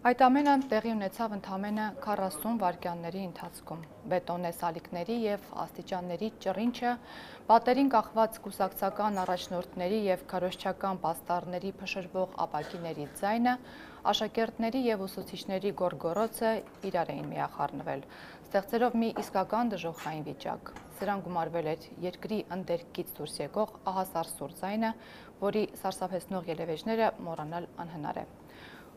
Այդ ամենը տեղի ունեցավ ընդամենը 40 վայրկյանների ընթացքում։ Բետոնե սալիկների եւ աստիճանների ճռինչը, պատերին կախված կուսակցական առաջնորդների եւ քարոշչական պաստառների փշրվող ապակիների ձայնը, աշակերտների եւ ուսուցիչների գորգորոցը իրար էին միախառնվել, ստեղծելով մի իսկական դժոխային վիճակ։ Սրան գումարվել էր երկրի ընդերքից դուրս եկող ահասար սուր ձայնը, որի սարսափեցնող ելևէջները մոռանալ անհնար է։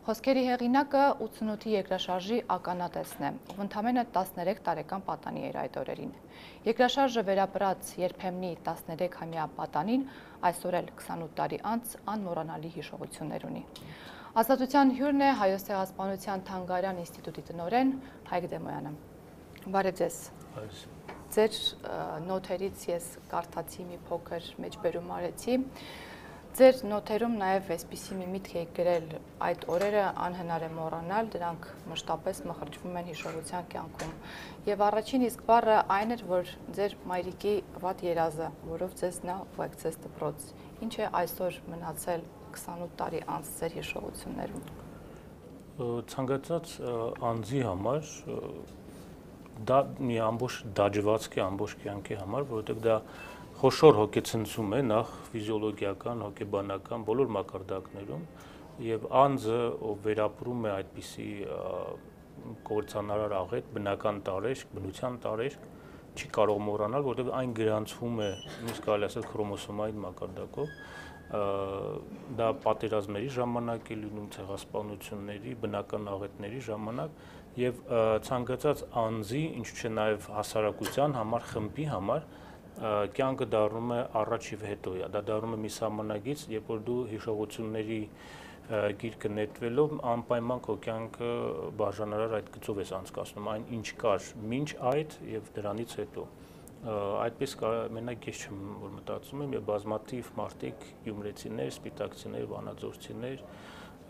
Խոսքերի հեղինակը 88-ի երկրաշարժի ականատեսն է, ով ընդամենը 13 տարեկան պատանի էր այդ օրերին։ Երկրաշարժը վերապրած երբեմնի 13-ամյա պատանին այսօր էլ 28 տարի անց անմոռանալի հիշողություններ ունի։ Ազատության հյուրն է Հայոց ցեղասպանության Թանգարան ինստիտուտի տնօրեն Հայկ Դեմոյանը։ Բարև ձեզ։ Ձեր նոթերից ես կարդացի մի փոքր մեջբերում արեցի։ Ձեր նոթերում նաև այսպիսի մի միտք եք գրել. այդ օրերը անհնար է մոռանալ, դրանք մշտապես մխրճվում են հիշողության կյանքում։ Եվ առաջին իսկ բառը այն էր, որ ձեր մայրիկի վատ երազը, որով ձեզ նա ուղեկցեց դպրոց։ Ինչ է այսօր մնացել 28 տարի անց ձեր հիշողություններում։ Ցանկացած անձի համար դա մի ամբողջ դաջվածքի, ամբողջ կյանքի համար, որովհետև դա խոշոր հոգեցնցում է նախ ֆիզիոլոգիական, հոգեբանական բոլոր մակարդակներում եւ անձը ով վերապրում է այդպիսի կորցանարար աղետ, բնական տարեշք, բնության տարեշք, չի կարող մոռանալ, որովհետեւ այն գրանցվում է, նույնիսկ կարելի ասել քրոմոսոմային մակարդակով, դա պատերազմների ժամանակ է լինում ցեղասպանությունների, բնական աղետների ժամանակ եւ ցանկացած անձի, ինչու՞ չէ նաեւ հասարակության համար, խմբի համար, համար կյանքը դառնում է առաջ եւ հետոյա։ Դա դառնում է մի սահմանագից, երբ որ դու հիշողությունների գիրկը նետվելով անպայման քո կյանքը բաժանարար այդ գծով ես անցկացնում, այն ինչ կար մինչ այդ եւ դրանից հետո այդպես մենակ ես չեմ որ մտածում եմ եւ բազմաթիվ մարդիկ յումրեցիներ, սպիտակցիներ, վանաձորցիներ,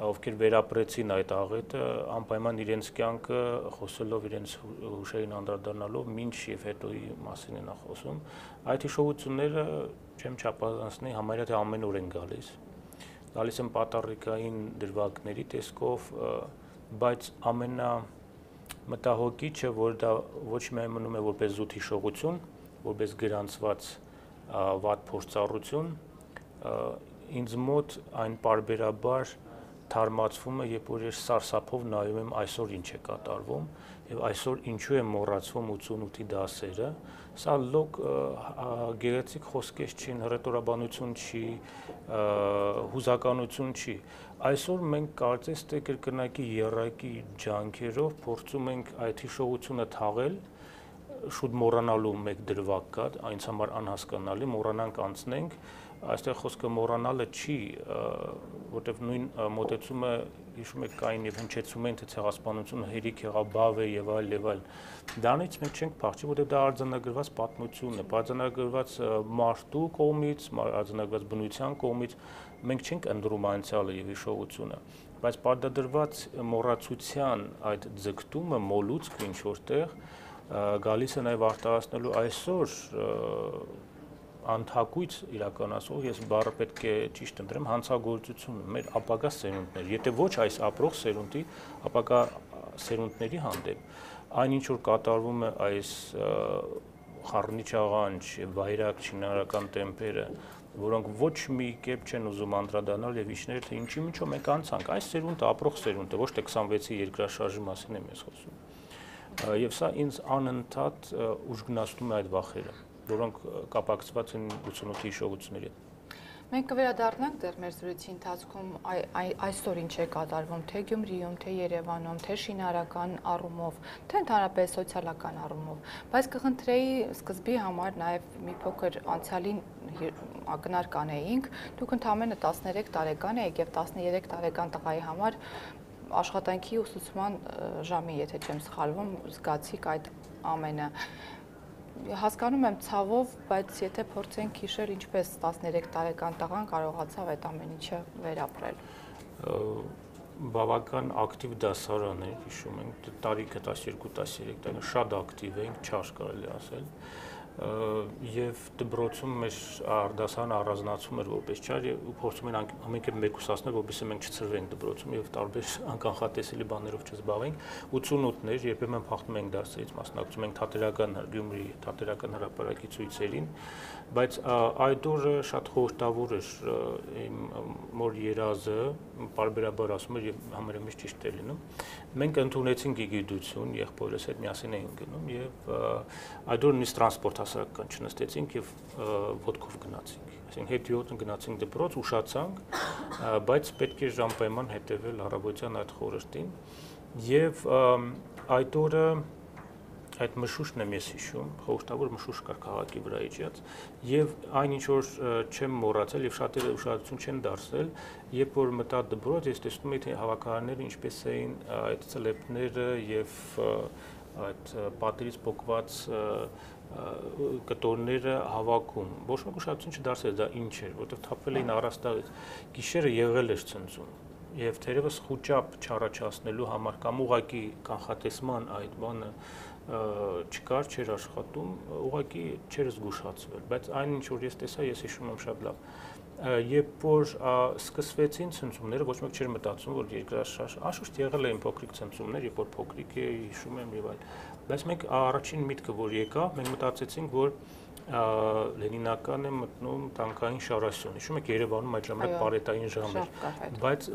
ովքեր վերապրեցին այդ աղետը, անպայման իրենց կյանքը խոսելով իրենց հուշերին անդրադառնալով ինչ եւ հետոյի մասին են խոսում, այդ հիշողությունները չեմ չափազանցնի համարյա թե ամեն օր են գալիս։ Գալիս են պատառիկային դրվագների տեսքով, բայց ամենա մտահոգիչը, որ դա ոչ միայն մնում է որպես զուտ հիշողություն, որպես գրանցված վատ փորձառություն, ինձ մոտ այն parberabar թարմացվում է, երբ որ ես սարսափով նայում եմ այսօր ինչ է կատարվում եւ այսօր ինչու է մոռացվում 88-ի դասերը, սա լոկ գեղեցիկ խոսքեր չի, հռետորաբանություն չի, հուզականություն չի։ Այսօր մենք կարծես թե կրկնակի երակի ջանքերով փորձում ենք այդ հիշողությունը թաղել շուտ մոռանալու մեկ դրվագ կա, այնց համար անհասկանալի, մոռանանք անցնենք, այստեղ խոսքը մոռանալը չի, որտեվ նույն մոտեցումը հիշում եք կային եւ հնչեցում են թե ցեղասպանությունը հերիք եղավ բավ է եւ այլ եւ այլ դրանից մենք չենք փախչի որտեվ դա արձանագրված պատմություն է արձանագրված մարդու կողմից արձանագրված բնության կողմից մենք չենք ընդրում անցյալը եւ հիշողությունը բայց պարտադրված մոռացության այդ ձգտումը մոլուցքը ինչ որտեղ գալիս է նաև արտահայտելու այսօր անթակույց իրականացող ես բառը պետք է ճիշտ ընտրեմ հանցագործությունը մեր ապագա սերունդներ եթե ոչ այս ապրող սերունդի ապագա սերունդների հանդեպ այն ինչ որ կատարվում է այս խառնիչ աղանջ վայրակ չինարական տեմպերը որոնք ոչ մի կերպ չեն ուզում անդրադառնալ եւ իջնել թե ինչի միջով մենք անցանք այս սերունդը ապրող սերունդ է ոչ թե 26-ի երկրաշարժի մասին եմ ես խոսում եւ սա ինձ անընդհատ ուժգնացնում է այդ վախերը որոնք կապակցված են 88-ի հիշողությունների հետ։ Մենք կվերադառնանք դեռ մեր զրույցի ընթացքում այսօր ինչ է կատարվում թե Գյումրիում, թե Երևանում, թե շինարական առումով, թե ընդհանրապես սոցիալական առումով, բայց կխնդրեի սկզբի համար նաև մի փոքր անցյալին ակնար կանեինք։ Դուք ընդամենը 13 տարեկան եք եւ 13 տարեկան տղայի համար աշխատանքի ուսուցման ժամի, եթե չեմ սխալվում, զգացիք այդ ամենը հասկանում եմ ցավով, բայց եթե փորձենք հիշել ինչպես 13 տարեկան տղան կարողացավ այդ ամեն ինչը վերապրել։ Բավական ակտիվ դասարան էր, հիշում ենք, տարիքը 12-13 տարի, շատ ակտիվ էինք, չար կարելի ասել եւ դբրոցում մեր արդասան առանձնացում էր որպես չար եւ փորձում են ամենքը մեկուսացնել որպեսզի մենք չծրվենք դբրոցում եւ տարբեր անկանխատեսելի բաներով չզբաղվենք 88-ներ երբեմն փախնում ենք դասերից մասնակցում ենք թատերական Գյումրի թատերական հրապարակի ցույցերին բայց այդ օրը շատ խորհրդավոր էր իմ մոր երազը բարբերաբար ասում էր եւ համարյա ճիշտ է լինում մենք ընդունեցինք գիտություն եղբորս հետ միասին էինք գնում եւ այդ օրը նույնիսկ տրանսպորտ հասարակական չնստեցինք եւ ոդկով գնացինք այսինքն հետ 7 գնացինք դպրոց ուշացանք բայց պետք է ժամպայման հետեւել առավոտյան այդ խորհրդին եւ այդ օրը այդ մշուշն եմ ես հիշում, խորհրդավոր մշուշ կար քաղաքի վրա իջած, եւ այն ինչ որ չեմ մոռացել եւ շատերը ուշադրություն չեն դարձել, երբ որ մտա դպրոց, ես տեսնում եի թե հավաքարանները ինչպես էին այդ ծլեպները եւ այդ պատերից փոկված կտորները հավաքում։ ուշադրություն չդարձել դա ինչ էր, որովհետև թափվել էին առաստաղից։ Գիշերը եղել էր ցնցում եւ թերևս խոճապ չառաջացնելու համար կամ ուղակի կանխատեսման այդ բանը չկար, չէր աշխատում, ուղղակի չէր զգուշացվել, բայց այն ինչ որ ես տեսա, ես հիշում եմ շատ լավ։ Երբ որ սկսվեցին ցնցումները, ոչ մեկ չէր մտածում, որ երկրաշարժ, աշուշտ եղել էին փոքրիկ ցնցումներ, երբ որ փոքրիկ էի, հիշում եմ եւ այլ։ Բայց մենք առաջին միտքը որ եկա, մենք մտածեցինք, որ լենինական է մտնում տանկային շարասյուն։ Հիշում եք Երևանում այդ ժամանակ պարետային ժամ էր։ Բայց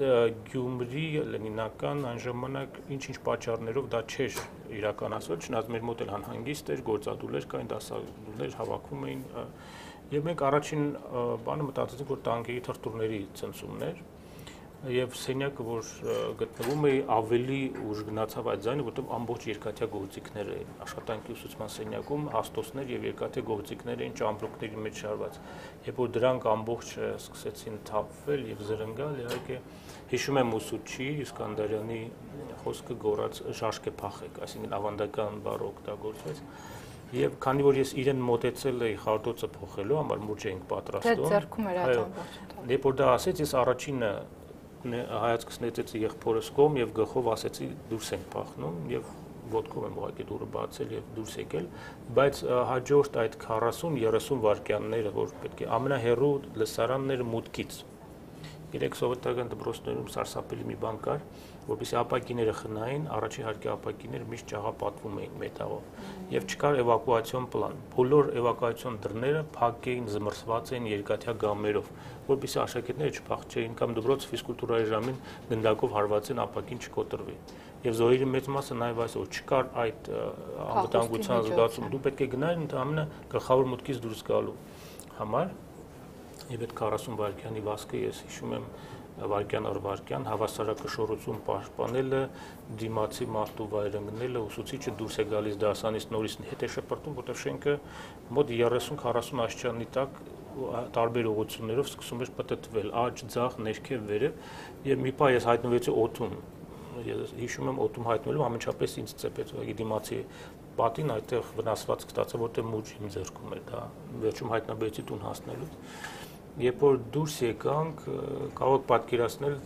Գյումրի լենինական այն ժամանակ ինչ-ինչ պատճառներով դա չէր իրականացվել, չնայած մեր մոտ էլ անհանգիստ էր, գործադուլեր կային, դասադուլեր հավաքում էին եւ մենք առաջին բանը մտածեցինք, որ տանկերի թրթուրների ցնցումներ եւ սենյակը որ գտնվում է ավելի ուժ գնացավ այդ ձայնը որտեղ ամբողջ երկաթյա գործիքներ էին աշխատանքի ուսուցման սենյակում հաստոսներ եւ երկաթյա գործիքներ էին ճամբրուկների մեջ շարված երբ որ դրանք ամբողջ սկսեցին թափվել եւ զրնգալ իհարկե հիշում եմ ուսուցչի Իսկանդարյանի խոսքը գորած շաշկե փախեք այսինքն ավանդական բառ օգտագործվեց Եվ քանի որ ես իրեն մոտեցել էի խարտոցը փոխելու համար մուրջ էինք պատրաստում։ Դե ձերքում էր այդ ամբողջը։ Երբ որ դա ասեց, ես առաջինը հայացքս նետեցի եղբորս կողմ եւ գլխով ասեցի դուրս ենք փախնում եւ ոտքով եմ ուղղակի դուրը բացել եւ դուրս եկել, բայց հաջորդ այդ 40-30 վայրկյանները, որ պետք է ամենահեռու լսարանները մուտքից։ Գիտեք, սովետական դպրոցներում սարսափելի մի բան կար, որովհետեւ ապակիները խնային, առաջի հարկի ապակիները միշտ ճաղապատվում էին մետաղով եւ չկար էվակուացիոն պլան։ Բոլոր էվակուացիոն դռները փակ էին, զմրսված էին երկաթյա գամերով, որովհետեւ աշակերտները չփախչեին կամ դպրոց ֆիզկուլտուրայի ժամին գնդակով հարվածին ապակին չկոտրվի։ Եվ զոհերի մեծ մասը նաև այսօր չկար այդ անվտանգության զգացում։ Դու պետք է գնայր ընդհանրապես գլխավոր մուտքից դուրս գալու համար եւ այդ 40 վայրկյանի վասկը ես հիշում եմ վարկյան առ վարկյան հավասարակշռություն պաշտպանելը, դիմացի մարդու վայրընկնելը, ուսուցիչը դուրս է գալիս դասանից նորից հետ է շպրտում, որտեղ շենքը մոտ 30-40 աշճանի տակ տարբեր ուղություններով սկսում էր պատտվել, աջ, ձախ, ներքև, վերև, եւ մի պահ ես հայտնվեցի օթում։ Ես հիշում եմ օթում հայտնվելու ամենչապես ինձ ծեփեց ուղղակի դիմացի պատին այդտեղ վնասված գտածա, որտեղ մուջ իմ ձեռքում էր դա։ Վերջում հայտնաբերեցի տուն հասնելուց երբ որ դուրս եկանք, կարող եք պատկերացնել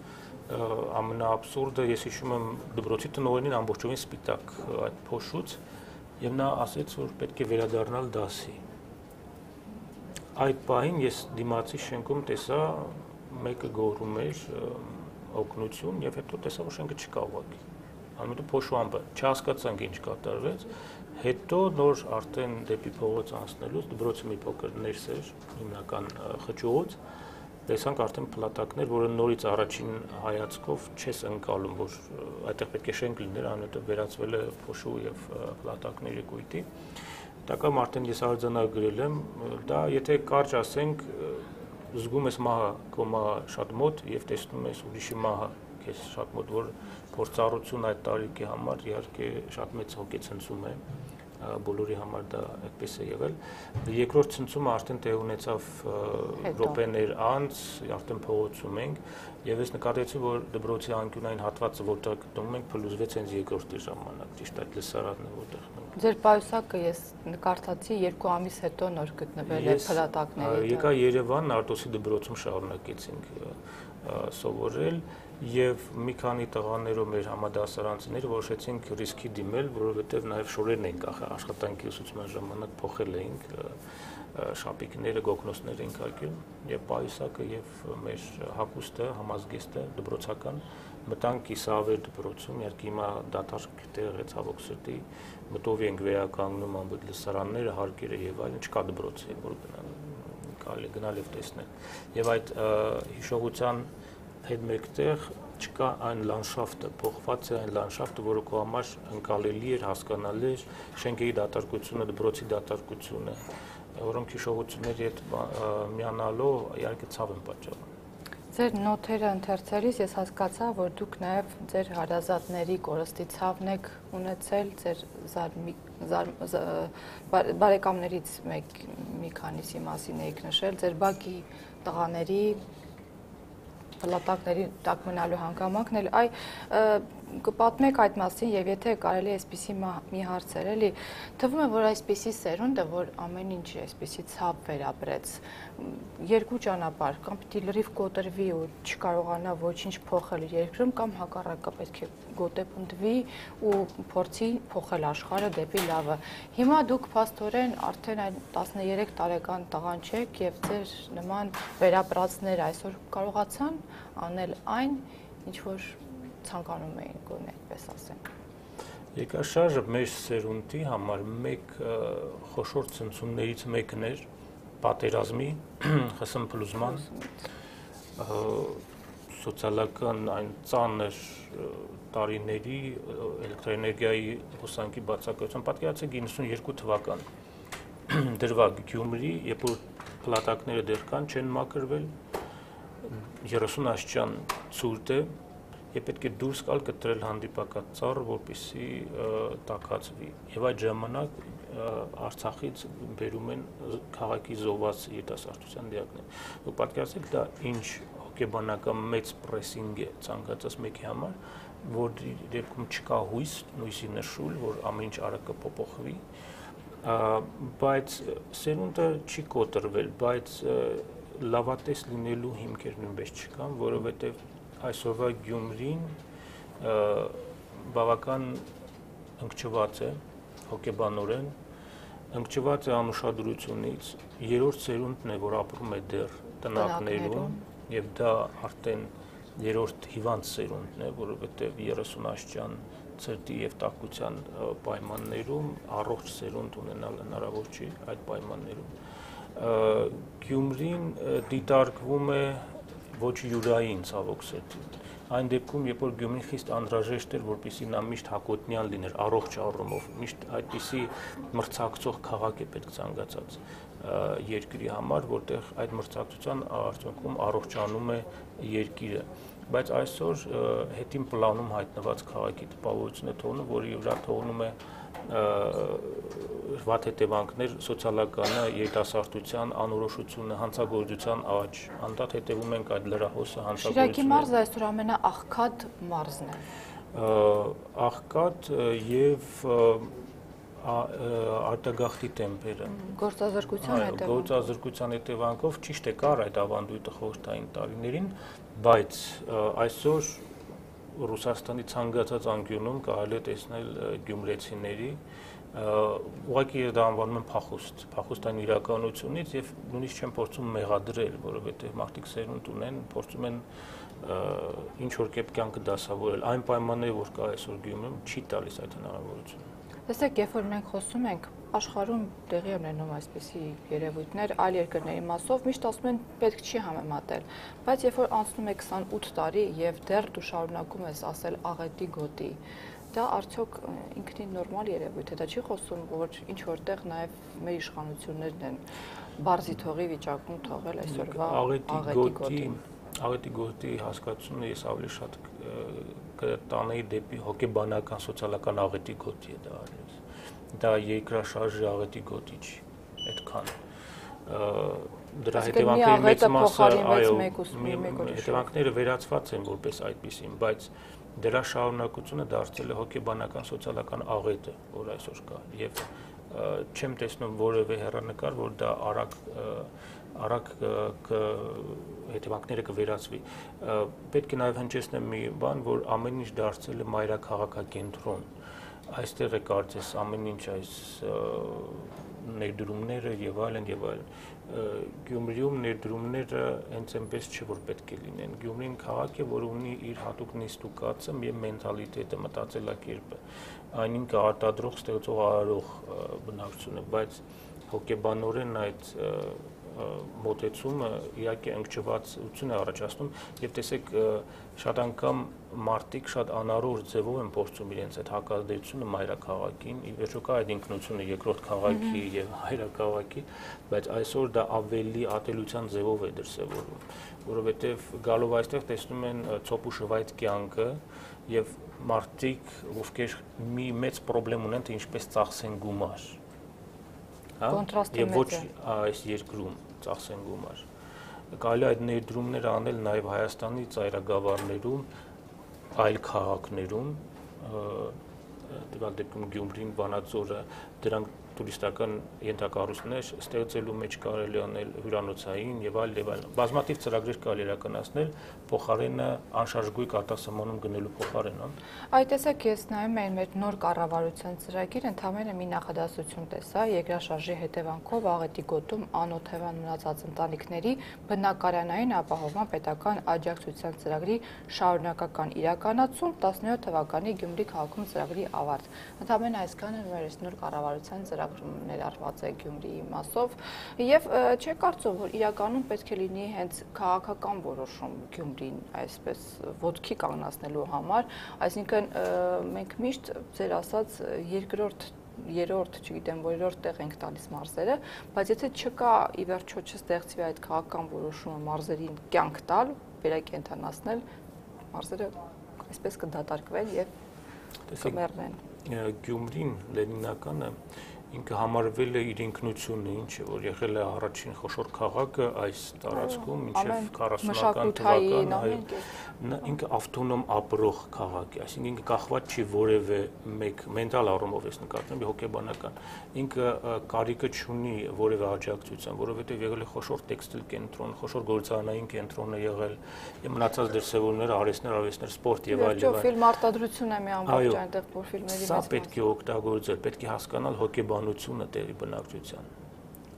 ամենաաբսուրդը, ես հիշում եմ դպրոցի տնօրենին ամբողջովին սպիտակ այդ փոշուց եւ նա ասեց, որ պետք է վերադառնալ դասի։ Այդ պահին ես դիմացի շենքում տեսա մեկը գոռում էր օգնություն եւ հետո տեսա, որ շենքը չկա ուղղակի։ Անուտը փոշու ամբը, չհասկացանք ինչ կատարվեց, Հետո նոր արդեն դեպի փողոց անցնելուց դբրոցը մի փոքր ներս էր, հիմնական խճուղոց, տեսանք արդեն փլատակներ, որը նորից առաջին հայացքով չես ընկալում, որ այդտեղ պետք է շենք լիներ, անհետև վերածվել է փոշու եւ փլատակների կույտի։ Տակամ արդեն ես արձանագրել եմ, դա եթե կարճ ասենք, զգում ես մահը կոմա շատ մոտ եւ տեսնում ես ուրիշի մահը քեզ շատ մոտ, որ փորձառություն այդ տարիքի համար իհարկե շատ մեծ հոգեցնցում է բոլորի համար դա այդպես է եղել։ Երկրորդ ցնցումը արդեն տեղ ունեցավ ռոպեներ անց, արդեն փողոցում ենք եւ ես նկատեցի, որ դբրոցի անկյունային հատվածը, որտեղ գտնվում ենք, փլուզվեց հենց երկրորդի ժամանակ, ճիշտ այդ լսարանն է, որտեղ մենք Ձեր պայուսակը ես նկարծացի 2 ամիս հետո նոր գտնվել է փլատակների։ Եկա Երևան, Արտոսի դպրոցում շարունակեցինք սովորել եւ մի քանի տղաներով մեր համադասարանցիները որոշեցինք ռիսկի դիմել, որովհետեւ նաեւ շորերն էին կախ աշխատանքի ուսուցման ժամանակ փոխել էինք շապիկները, գոգնոսները ենք արկել եւ պայուսակը եւ մեր հակուստը, համազգեստը դպրոցական մտանք Իսավեր դպրոցում, իհարկե հիմա դատարկ տեղ է ցավոք սրտի, մտով ենք վերականգնում ամբողջ լսարանները, հարկերը եւ այլն, չկա դպրոց, որ գնալ կարելի գնալ եւ տեսնել։ Եվ այդ հիշողության հետ մեկտեղ չկա այն լանդշաֆտը, փոխված է այն լանդշաֆտը, որը քո համար ընկալելի էր, հասկանալի էր, շենքերի դատարկությունը, դպրոցի դատարկությունը, որոնք հիշողությունների հետ միանալով իհարկե ցավ են պատճառում։ Ձեր նոթերը ընթերցելիս ես հասկացա, որ դուք նաև ձեր հարազատների կորստի ցավն եք ունեցել, ձեր զար, զար, բարեկամներից մեկ մի քանիսի մասին եք նշել, ձեր բակի տղաների պլատակների տակ մնալու հանգամանքն էլ այ կպատմեք այդ մասին եւ եթե կարելի է այսպիսի մի հարցեր էլի թվում է որ այսպիսի սերունդը որ ամեն ինչ այսպիսի ցավ վերապրեց երկու ճանապարհ կամ պիտի լրիվ կոտրվի ու չկարողանա ոչինչ փոխել երկրում կամ հակառակը պետք է գոտեպնդվի ու փորձի փոխել աշխարհը դեպի լավը հիմա դուք փաստորեն արդեն այն 13 տարեկան տղան չեք եւ ձեր նման վերապրածներ այսօր կարողացան անել այն ինչ որ ցանկանում էին գոնե այդպես ասենք։ Եկաշարժը մեր սերունդի համար մեկ խոշոր ցնցումներից մեկն էր պատերազմի խսմփլուզման սոցիալական այն ծանր տարիների էլեկտրոէներգիայի հոսանքի բացակայության պատկերացեք 92 թվական դրվագ Գյումրի, երբ որ պլատակները դեռ կան, չեն մակրվել 30 աշճան ցուրտ է եւ պետք է դուրս գալ կտրել հանդիպակաց ծառ, որպիսի տակածվի։ Եվ այդ ժամանակ Արցախից բերում են քաղաքի զոհված երիտասարդության դիակներ։ Ու պատկերացեք դա ինչ հոգեբանական մեծ պրեսինգ է ցանկացած մեկի համար, որ դեպքում չկա հույս, նույնիսկ նշուլ, որ ամեն ինչ արագ կփոփոխվի, բայց սերունդը չի կոտրվել, բայց լավատես լինելու հիմքեր նույնպես չկան, որովհետև այսօրվա Գյումրին բավական ընկճված է հոգեբանորեն ընկճված է անուշադրությունից երրորդ սերունդն է որ ապրում է դեռ տնակներում եւ դա արդեն երրորդ հիվանդ սերունդն է որովհետեւ 30 աշճան ցրտի եւ տակության պայմաններում առողջ սերունդ ունենալ հնարավոր չի այդ պայմաններում Գյումրին դիտարկվում է ոչ յուրային ցավոք սրտի։ Այն դեպքում, երբ որ Գյումրին խիստ անհրաժեշտ էր, որպեսզի նա միշտ հակոտնյալ լիներ առողջ առումով, միշտ այդպիսի մրցակցող քաղաք է պետք ցանկացած երկրի համար, որտեղ այդ մրցակցության արդյունքում առողջանում է երկիրը բայց այսօր հետին պլանում հայտնված քաղաքի տպավորությունը թողնում, որի վրա թողնում է վատ հետևանքներ սոցիալականը, երիտասարդության անորոշությունը, հանցագործության աճ։ Անդադ հետևում ենք այդ լրահոսը հանցագործությունը։ Շիրակի մարզը այսօր ամենաաղքատ մարզն է։ Աղքատ եւ արտագաղթի տեմպերը գործազրկության հետևանքով գործազրկության հետևանքով ճիշտ է կար այդ ավանդույթը խորհրդային տարիներին բայց այսօր Ռուսաստանի ցանկացած անկյունում կարելի է տեսնել գյումրեցիների ուղղակի դա անվանում են փախուստ, փախուստային իրականությունից եւ նույնիսկ չեն փորձում մեղադրել, որովհետեւ մարդիկ սերունդ ունեն, փորձում են ինչ որ կերպ կյանքը դասավորել։ Այն պայմանները, որ կա այսօր Գյումրիում, չի տալիս այդ հնարավորությունը։ Տեսեք, երբ որ մենք խոսում ենք աշխարհում տեղի ունենում այսպիսի երևույթներ այլ երկրների մասով միշտ ասում են պետք չի համեմատել բայց երբ որ անցնում է 28 տարի եւ դեռ դու շարունակում ես ասել աղետի գոտի դա արդյոք ինքնին նորմալ երևույթ է դա չի խոսում որ ինչ որտեղ նաեւ մեր իշխանություններն են բարձի թողի վիճակում թողել այսօրվա աղետի գոտի աղետի գոտի հասկացությունը ես ավելի շատ կտանեի դեպի հոգեբանական սոցիալական աղետի գոտի է դա արես դա երկրաշարժի աղետի գոտի չի, այդքան դրա հետևանքների մեծ մասը այո հետևանքները վերացված են որպես այդպեսին, բայց դրա շարունակությունը դարձել է հոգեբանական սոցիալական աղետը, որ այսօր կա եւ չեմ տեսնում որևէ հերանեկար, որ դա արագ արագ հետևանքները կվերացվի։ Պետք է նաև հնչեցնեմ մի բան, որ ամեն ինչ դարձել է մայրաքաղաքակենտրոն։ Այստեղ է կարծես ամեն ինչ այս ներդրումները եւ այլն եւ այլն Գյումրիում ներդրումները հենց այնպես չէ որ պետք է լինեն։ Գյումրին քաղաք է, որ ունի իր հատուկ նիստուկացը եւ մենթալիտետը, մտածելակերպը։ Այն ինքը արտադրող, ստեղծող, արարող բնակչություն է, բայց հոգեբանորեն այդ մոտեցումը իհարկե ընկճվածություն է առաջացնում եւ տեսեք շատ անգամ մարդիկ շատ անառոր ձևով են փորձում իրենց այդ հակազդեցությունը մայրաքաղաքին ի վերջո կա այդ ինքնությունը երկրորդ քաղաքի եւ հայրաքաղաքի բայց այսօր դա ավելի ատելության ձևով է դրսևորվում որովհետեւ գալով այստեղ տեսնում են ցոփ ու շվայտ կյանքը եւ մարդիկ ովքեր մի մեծ խնդրեմ ունեն թե ինչպես ծախսեն գումար հա եւ ոչ այս երկրում ծախսեն գումար կարելի այդ ներդրումները անել նաև Հայաստանի ծայրագավառներում այլ քաղաքներում դեպի դեպքում Գյումրին, Վանաձորը դրանք տուրիստական ենթակառույցներ ստեղծելու մեջ կարելի անել հյուրանոցային եւ այլ եւ այլ։ Բազմաթիվ ծրագրեր կարելի իրականացնել փոխարենը անշարժգույք արտասահմանում գնելու փոխարեն, հա։ Այ տեսեք, ես նայում եմ մեր նոր կառավարության ծրագիր, ընդհանրապես մի նախադասություն տեսա, երկրաշարժի հետևանքով աղետի գոտում անօթևան մնացած ընտանիքների բնակարանային ապահովման պետական աջակցության ծրագրի շարունակական իրականացում 17 թվականի Գյումրի քաղաքում ծրագրի ավարտ։ Ընդհանրապես այսքանը մեր նոր կառավարության ծրագրում ներառված է Գյումրիի մասով եւ չէ կարծում որ իրականում պետք է լինի հենց քաղաքական որոշում Գյումրին այսպես ոդքի կանգնացնելու համար այսինքն մենք միշտ ձեր ասած երկրորդ երրորդ, չգիտեմ, որերորդ տեղ ենք տալիս մարզերը, բայց եթե չկա ի վերջո չստեղծվի այդ քաղաքական որոշումը մարզերին կյանք տալ, վերակենդանացնել, մարզերը այսպես կդատարկվեն եւ կմեռնեն։ Գյումրին Լենինականը ինքը համարվել է իր ինքնությունը, ինչը որ եղել է առաջին խոշոր քաղաքը այս տարածքում մինչև 40-ական թվական, այո, ինքը ավտոնոմ ապրող քաղաք է, այսինքն ինքը կախված չի որևէ մեկ մենտալ առումով էս նկատում, հոգեբանական։ Ինքը կարիքը չունի որևէ աջակցության, որովհետև եղել է խոշոր տեքստիլ կենտրոն, խոշոր գործարանային կենտրոն է եղել, եւ մնացած դրսևորները, արհեստներ, արվեստներ, սպորտ եւ այլ եւ այլ։ Ֆիլմ արտադրություն է մի ամբողջ այնտեղ, որ ֆիլմերի մեծ։ Սա պետք է օգտագործել, պետք է հասկանալ հոգեբան հոգեբանությունը տեղի բնակչության։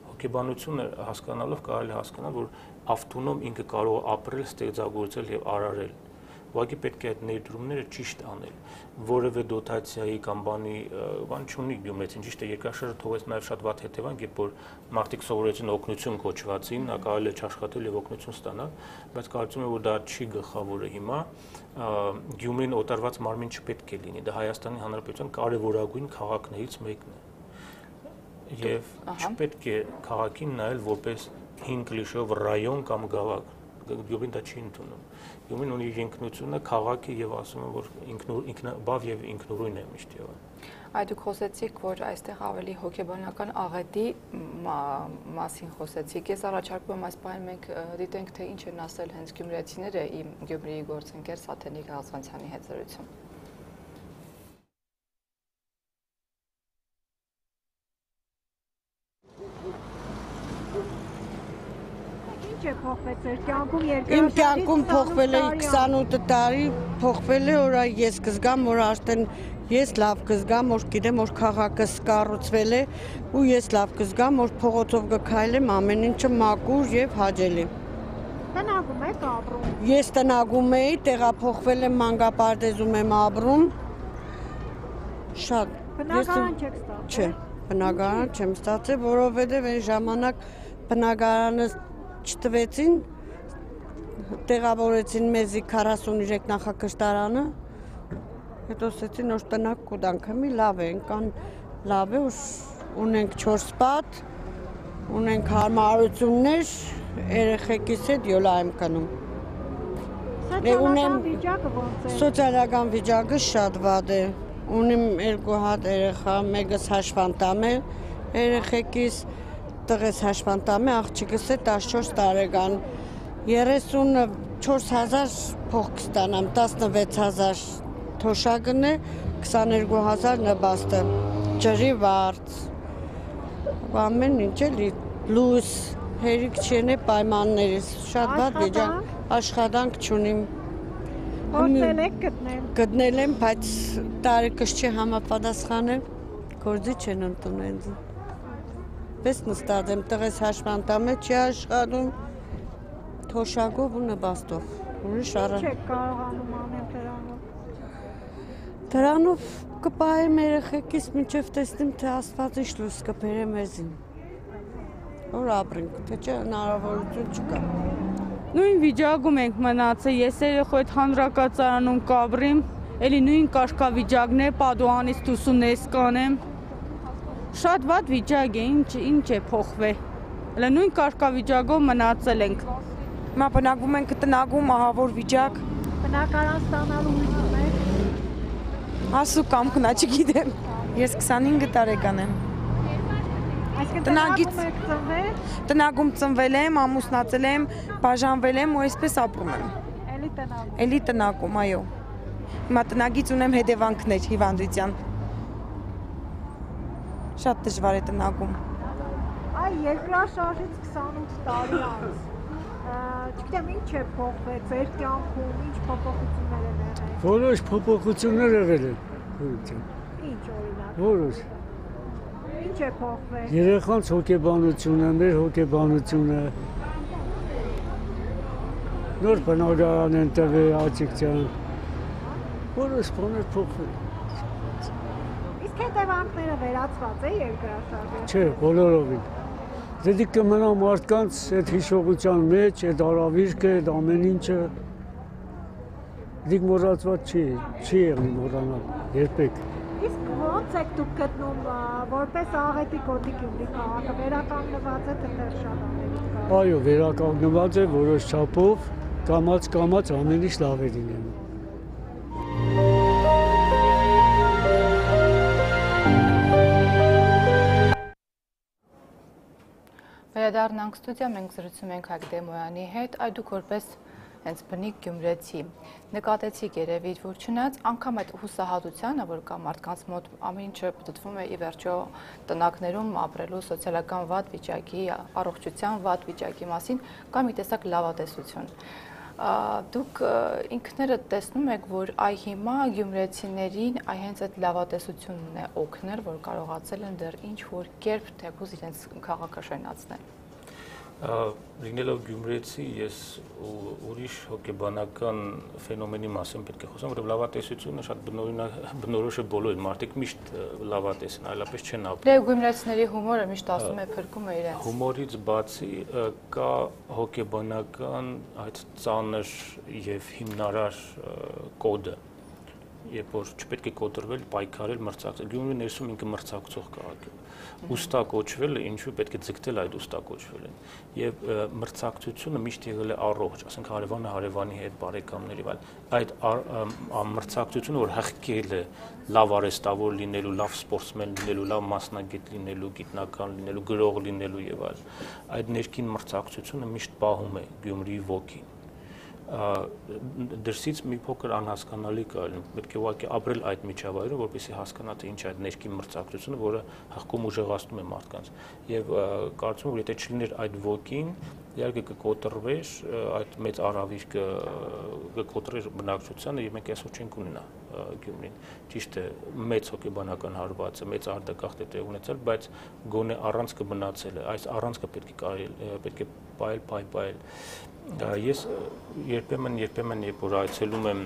Հոգեբանությունը հասկանալով կարելի հասկանալ, որ ավտոնոմ ինքը կարող է ապրել, ստեղծագործել եւ արարել։ Ուղղակի պետք է այդ ներդրումները ճիշտ անել։ Որևէ դոտացիայի կամ բանի բան չունի գյումրեցին, ճիշտ է, երկաշարժը թողեց նաև շատ վատ հետևանք, երբ որ մարդիկ սովորեցին օգնություն կոչվածին, նա կարելի է չաշխատել եւ օգնություն ստանալ, բայց կարծում եմ, որ դա չի գլխավորը հիմա։ Գյումրին օտարված մարմին չպետք է լինի։ Դա Հայաստանի Հանրապետության կարևորագույն քաղաքներից մեկն է եւ չպետք է քաղաքին նայել որպես հին կլիշեով ռայոն կամ գավակ Գյումրին դա չի ընդունում։ Գյումրին ունի ինքնությունը, քաղաքը եւ ասում են, որ ինքնուր ինքնաբավ եւ ինքնուրույն է միշտ եւ Այ դուք խոսեցիք, որ այստեղ ավելի հոգեբանական աղետի մասին խոսեցիք։ Ես առաջարկում եմ այս բանը մենք դիտենք, թե ինչ են ասել հենց գյումրեցիները իմ Գյումրիի գործընկեր Սաթենիկ Ղազանցյանի հետ զրույցում։ Ինչ է փոխվել ձեր կյանքում երկրորդ Իմ կյանքում փոխվել է 28 տարի, փոխվել է, որ ես կզգամ, որ արդեն ես լավ կզգամ, որ գիտեմ, որ քաղաքը սկառուցվել է ու ես լավ կզգամ, որ փողոցով կքայլեմ, ամեն ինչը մաքուր եւ հաճելի։ Տնագում եք ապրում։ Ես տնագում էի, տեղափոխվել եմ Մանգապարտեզում եմ ապրում։ Շատ։ Բնակարան չեք ստացել։ Չէ, բնակարան չեմ ստացել, որովհետև այն ժամանակ բնակարանը չտվեցին, տեղավորեցին մեզի 43 նախակշտարանը, հետո ասեցին, որ տնակ կուտանքը մի լավ է, կան լավ է, ունենք 4 սպատ, ունենք հարմարություններ, երեխեքիս հետ յոլա եմ կնում։ Սոցիալական վիճակը ոնց է։ Սոցիալական վիճակը շատ վատ է։ Ունիմ երկու հատ երեխա, մեկս հաշվանդամ է, երեխեքիս տղես հաշվանդամ է, աղջիկս է 14 տարեկան։ 34000 փող կստանամ, 16000 թոշակն է 22000 նպաստը ջրի վարձ ամեն ինչ էլի լույս հերիք չեն է պայմաններից շատ վատ վիճակ աշխատանք չունիմ Փորձել եք գտնել։ գտնել եմ բայց տարեկս չի համապատասխանել գործի չեն ընդունել պես նստած եմ տղես հաշվանդամը չի աշխատում թոշակով ու նպաստով ուրիշ արա Չեք կարողանում անել դրանով։ Դրանով կպահեմ երեխեքիս մինչև տեսնեմ թե Աստված ինչ լույս կբերե մեզին։ Որ ապրենք, թե չէ հնարավորություն չկա։ Նույն վիճակում ենք մնացել։ Ես երեխու հետ հանրակացարանում կաբրիմ, էլի նույն կաշկավիճակն է, Պադուանից դուսունես կանեմ։ Շատ վատ վիճակ է, ինչ ինչ է փոխվել։ Հələ նույն կաշկավիճակով մնացել ենք։ Հիմա բնակվում ենք տնագում ահավոր վիճակ, Բնակարան ստանալու հույս ունեք։ ասու կամ կնա չգիտեմ։ Ես 25 տարեկան եմ։ Տնագից- եք Տնագում ծնվել եմ, ամուսնացել եմ, բաժանվել եմ ու այսպես ապրում եմ։ էլի տնագում։ Էլի տնագում, այո։ Հիմա տնագից ունեմ հետևանքներ հիվանդության։ Շատ դժվար է տնագում։ Այ երկրաշարժից 28 տարի անց։ Չգիտեմ ինչ է փոխվել ձեր կյանքում, ինչ փոփոխություններ են եղել։ Որոշ փոփոխություններ եղել են։ Գույցը։ Ինչ օրինակ։ Որոշ։ Ինչ է փոխվել։ Երեխանց հոգեբանությունը, մեր հոգեբանությունը։ Նոր բնակարան են տվել Աջիկյան։ Որոշ բաներ փոխվել։ Իսկ հետևանքները վերացված է երկրաշարժը։ Չէ, բոլորովին։ Դե կմնա մարդկանց այդ հիշողության մեջ, այդ արավիրքը, այդ ամեն ինչը դիք մոռացված չի, չի եղնի մոռանալ երբեք։ Իսկ ո՞նց եք դուք գտնում որպես աղետի կոդի Գյումրի քաղաքը վերականգնված է թե դեռ շատ անելիք կա։ Այո, վերականգնված է որոշ չափով, կամած կամած ամեն ինչ լավ է լինելու։ Վերադառնանք ստուդիա, մենք զրուցում ենք Հայկ Դեմոյանի հետ, այ դուք որպես հենց բնիկ գյումրեցի նկատեցիք երևի որ չնայած անգամ այդ հուսահատությանը, որ կա մարդկանց մոտ ամեն ինչը դդվում է ի վերջո տնակներում ապրելու սոցիալական վատ վիճակի, առողջության վատ վիճակի մասին, կա մի տեսակ լավատեսություն։ Դուք ինքներդ տեսնում եք, որ այ հիմա գյումրեցիներին այ հենց այդ լավատեսությունն է օգնել, որ կարողացել են դեռ ինչ որ կերպ թեկուզ իրենց քաղաքը շենացնել։ Լինելով գյումրեցի, ես ու- ուրիշ հոգեբանական ֆենոմենի մասին պետք է խոսեմ, որովհետև լավատեսությունը շատ բնորոշ է բոլորին, մարդիկ միշտ լավատես են, այլապես չեն ապրում։ Դե գույմրեցիների հումորը միշտ ասում է փրկում է իրենց։ Հումորից բացի կա հոգեբանական այդ ծանր եւ հիմնարար կոդը երբ որ չպետք է կոտրվել, պայքարել, մրցակցել։ Գյումրի ներսում ինքը մրցակցող քաղաք է։ Ուստա կոչվելը ինչու պետք է ձգտել այդ ուստա կոչվելին։ Եվ մրցակցությունը միշտ եղել է առողջ, ասենք հարևանը հարևանի հետ, բարեկամների, այլ այդ մրցակցությունը, որ հղկել է լավ արեստավոր լինելու, լավ սպորտսմեն լինելու, լավ մասնագետ լինելու, գիտնական լինելու, գրող լինելու եւ այլ։ Այդ ներքին մրցակցությունը միշտ պահում է Գյումրիի ոգին դրսից մի փոքր անհասկանալի կա, պետք է ուղղակի ապրել այդ միջավայրում, որպեսզի հասկանա թե ինչ է այդ ներքին մրցակցությունը, որը հղկում ուժեղացնում է մարդկանց։ Եվ կարծում եմ, որ եթե չլիներ այդ ոգին, իհարկե կկոտրվեր այդ մեծ արավիրքը կկոտրեր բնակչությանը եւ մենք այսօր չենք ունենա Գյումրին։ Ճիշտ է, մեծ հոգեբանական հարվածը, մեծ արդակախտ է տեղ ունեցել, բայց գոնե առանցքը մնացել է։ Այս առանցքը պետք է կարել, պետք է պայել, պայ, պայել։ Ա, Ես երբեմն երբեմն երբ որ այցելում եմ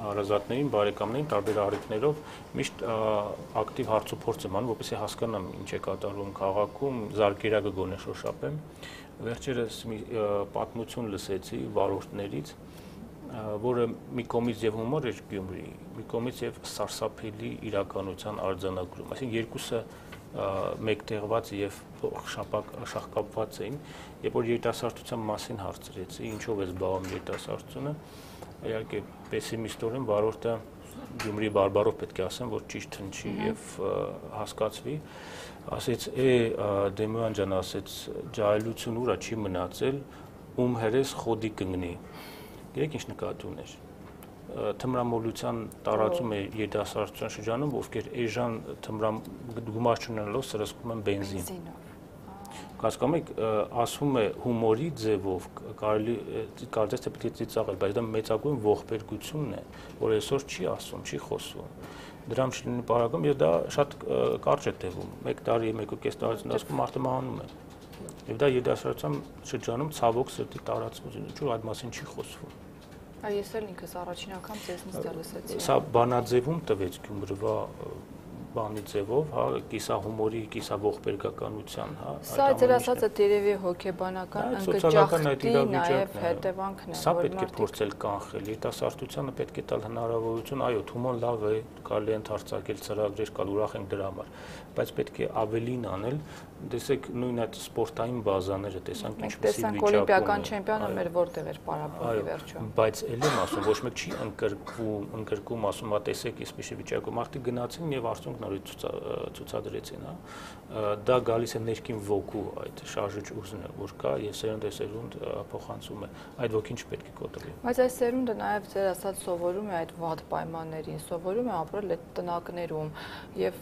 հարազատներին, բարեկամներին տարբեր առիթներով միշտ ակտիվ հարցուփորձ եմ անում, որպեսզի հասկանամ ինչ է կատարվում քաղաքում, զարգերակը գոնե շոշափեմ։ Վերջերս մի պատմություն լսեցի վարորդներից, որը մի կողմից եւ հումոր էր Գյումրի, մի կողմից եւ սարսափելի իրականության արձանագրում։ Այսինքն երկուսը մեկտեղված եւ շապակ շահկապված էին, երբ որ երիտասարդության մասին հարցրեցի, ինչով է զբաղվում երիտասարդությունը, իհարկե պեսիմիստորեն վարորդը Գյումրի բարբարով պետք է ասեմ, որ ճիշտ հնչի եւ հասկացվի, ասեց՝ «Է Դեմոյան ջան, ասեց, ջահելություն ուրա չի մնացել, ում հերես խոդի կնգնի»։ Գիտեք ինչ նկատի ուներ։ թմրամոլության տարածում է երիտասարդության շրջանում, ովքեր էժան թմրամ գումար չունենալով սրսկում են բենզին։ Հասկանում եք, ասում է հումորի ձևով կարելի կարծես թե պետք է ծիծաղել, բայց դա մեծագույն ողբերգությունն է, որ այսօր չի ասում, չի խոսում դրամ չլինի բարակում եւ դա շատ կարճ է տևում 1 տարի 1.5 տարի ընթացքում մարդը մահանում է եւ դա երիտասարդության շրջանում ցավոք սրտի տարածվում է ինչու այդ մասին չի խոսվում Այ ես էլ ինքս առաջին անգամ ձեզնից դա լսեցի։ Սա բանաձևում տվեց Գյումրվա բանի ձևով, հա, կիսա հումորի, կիսա ողբերգականության, հա։ Սա ձեր ասածը երևի հոգեբանական ընկճախտի նաև հետևանքն է, Սա պետք է փորձել կանխել։ Երիտասարդությանը պետք է տալ հնարավորություն, այո, թումոն լավ է, կարելի է ընդարձակել ծրագրեր, կալ ուրախ ենք դրա համար, բայց պետք է ավելին անել, տեսեք նույն այդ սպորտային բազաները տեսանք ինչպեսի վիճակում։ Տեսանք օլիմպիական չեմպիոնը մեր որտեղ էր Պարաբովի վերջում։ Բայց ել եմ ասում, ոչ մեկ չի ընկրկվում, ընկրկում ասում, ա տեսեք, այսպեսի վիճակում արդի գնացին եւ արցունք նորից ցուցադրեցին, հա դա գալիս է ներքին ոգու այդ շարժիչ ուժն որ կա եւ սերունդ է սերունդ փոխանցում է այդ ոգին չպետք է կոտրվի բայց այս սերունդը նաեւ ձեր ասած սովորում է այդ վատ պայմաններին սովորում է ապրել այդ տնակներում եւ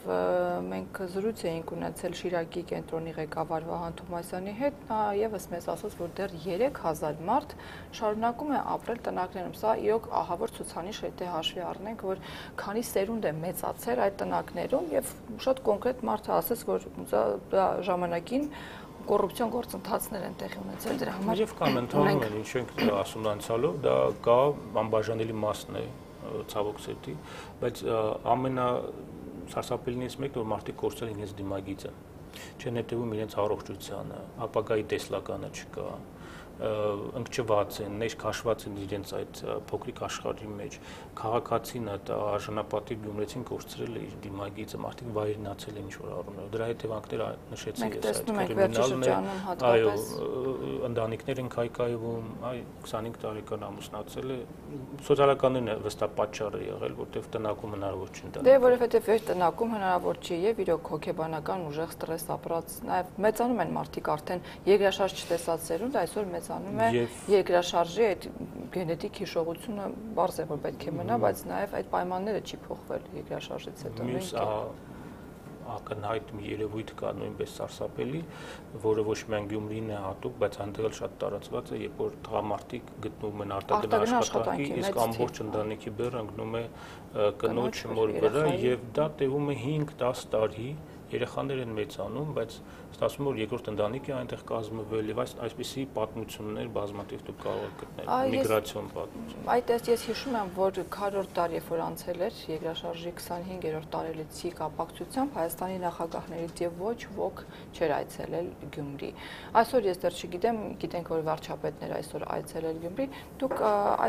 մենք զրույց էինք ունեցել Շիրակի կենտրոնի ղեկավար Վահան Թոմասյանի հետ նա եւս մեզ ասաց որ դեռ 3000 մարդ շարունակում է ապրել տնակներում սա իրոք ահավոր ցուցանիշ է դե հաշվի առնենք որ քանի սերունդ է մեծացել այդ տնակներում եւ շատ կոնկրետ մարդը ասաց որ ժամանակին կոռուպցիոն գործընթացներ են տեղի ունեցել դրա համար։ Եվ կամ ընդհանուր են, ինչ ենք ասում անցյալով, դա կա անբաժանելի մասն է ցավոք սրտի, բայց ամենա սարսափելինից մեկն որ մարդիկ կորցրել իրենց դիմագիծը չեն հետևում իրենց առողջությանը, ապագայի տեսլականը չկա, ընկճված են, ներքաշված են իրենց այդ փոքրիկ աշխարհի մեջ։ Քաղաքացին այդ արժանապատիվ գյումրեցին կորցրել է իր դիմագիծը, մարդիկ վայրենացել են ինչ-որ առումով։ Դրա հետևանքները նշեցի ես այդ կրիմինալն է։ Այո, ընտանիքներ են քայքայվում, այ 25 տարեկան ամուսնացել է։ Սոցիալականներն է վստահ պատճառը եղել, որտեղ տնակում հնարավոր չի ընտանիք։ Դե որովհետև այդ տնակում հնարավոր չի եւ իրոք հոգեբանական ուժեղ ստրես ապրած, նաեւ մեծանում են մարդիկ արդեն երկրաշարժ չտեսած սերունդ, այսօր մեծ մեծանում է երկրաշարժի այդ գենետիկ հիշողությունը բարձ է որ պետք է մնա, բայց նաև այդ պայմանները չի փոխվել երկրաշարժից հետո։ Մյուս ակնհայտ մի երևույթ կա նույնպես սարսափելի, որը ոչ միայն Գյումրին է հատուկ, բայց էլ շատ տարածված է, երբ որ տղամարդիկ գտնվում են արտադրական աշխատանքի, իսկ ամբողջ ընտանիքի բեռը ընկնում է կնոջ մոր վրա եւ դա տևում է 5-10 տարի երեխաներ են մեծանում, բայց ստացվում որ երկրորդ ընտանիք է այնտեղ կազմվել եւ այս այսպիսի պատմություններ բազմաթիվ դուք կարող եք գտնել միգրացիոն պատմություն։ Այդ էս ես հիշում եմ, որ 40 տարի երբ որ անցել էր երկրաշարժի 25-րդ տարելիցի կապակցությամբ Հայաստանի նախագահներից եւ ոչ ոք չէր այցելել Գյումրի։ Այսօր ես դեռ չգիտեմ, գիտենք որ վարչապետներ այսօր այցելել Գյումրի, դուք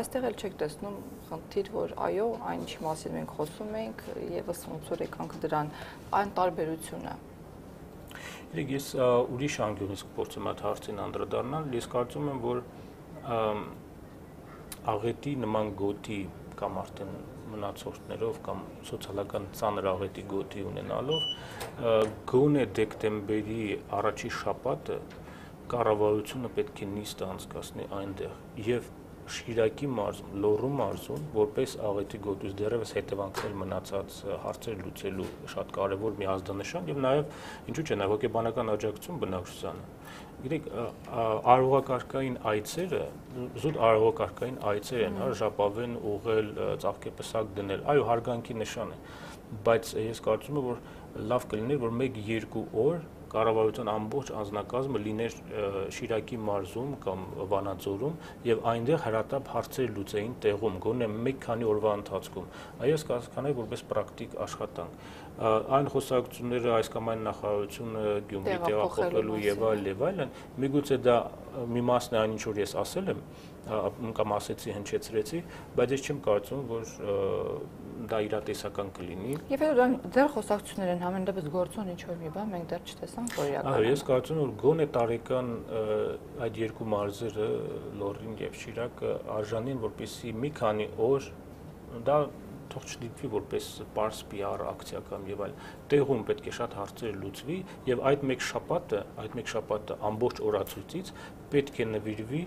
այստեղ էլ չեք տեսնում խնդիր, որ այո, այն ինչի մասին մենք խոսում ենք, եւս ոնց որ եկանք դրան այն տարբերությունը Իրեք ես ուրիշ անկյունից կփորձեմ այդ հարցին անդրադառնալ։ Ես կարծում եմ, որ աղետի նման գոտի կամ արդեն մնացորդներով կամ սոցիալական ծանր աղետի գոտի ունենալով գոնե դեկտեմբերի առաջի շաբաթը կառավարությունը պետք է նիստ անցկացնի այնտեղ եւ Շիրակի մարզում, Լոռու մարզում որպես աղետի գոտուց դեռևս հետևանքներ մնացած հարցեր լուծելու շատ կարևոր մի ազդանշան եւ նաեւ ինչու՞ չէ նաեւ հոգեբանական աջակցություն բնակչությանը։ Գիտեք, արողակարգային այցերը, զուտ արողակարգային այցեր են, հա, ժապավեն ուղել, ծաղկեպսակ դնել։ Այո, հարգանքի նշան է, բայց ես կարծում եմ, որ լավ կլիներ, որ 1-2 օր կառավարության ամբողջ անձնակազմը լիներ Շիրակի մարզում կամ Վանաձորում եւ այնտեղ հրատապ հարցեր լուծեին տեղում գոնե մեկ քանի օրվա ընթացքում այս կասկանայի որպես պրակտիկ աշխատանք այն խոսակցությունները այս կամ այն նախարարությունը Գյումրի տեղափոխելու եւ այլ եւ այլն միգուցե դա մի մասն է այն ինչ որ ես ասել եմ կամ ասեցի հնչեցրեցի բայց ես չեմ կարծում որ դա իրատեսական կլինի։ Եվ հետո դեռ խոսակցություններ են համեն դեպս գործոն ինչ որ մի բան մենք դեռ չտեսանք որ իրականում։ Այո, ես կարծում եմ որ գոնե տարեկան այդ երկու մարզերը Լոռին եւ Շիրակը արժանին որպեսի մի քանի օր դա թող չդիտվի որպես պարս PR ակցիա կամ եւ այլ տեղում պետք է շատ հարցեր լուծվի եւ այդ մեկ շաբաթը այդ մեկ շաբաթը ամբողջ օրացույցից պետք է նվիրվի